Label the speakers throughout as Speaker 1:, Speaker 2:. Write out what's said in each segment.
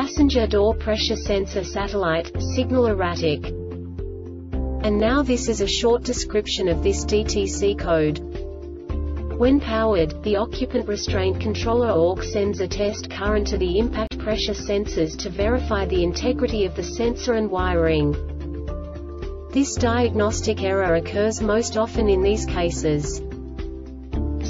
Speaker 1: passenger door pressure sensor satellite, signal erratic. And now this is a short description of this DTC code. When powered, the occupant restraint controller ORC sends a test current to the impact pressure sensors to verify the integrity of the sensor and wiring. This diagnostic error occurs most often in these cases.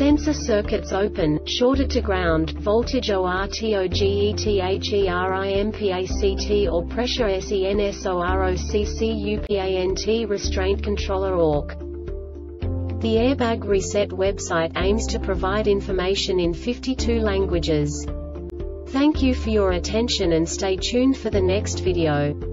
Speaker 1: Sensor circuits open, shorted to ground, voltage ORTOGETHERIMPACT or pressure SENSOROCCUPANT restraint controller ORC. The Airbag Reset website aims to provide information in 52 languages. Thank you for your attention and stay tuned for the next video.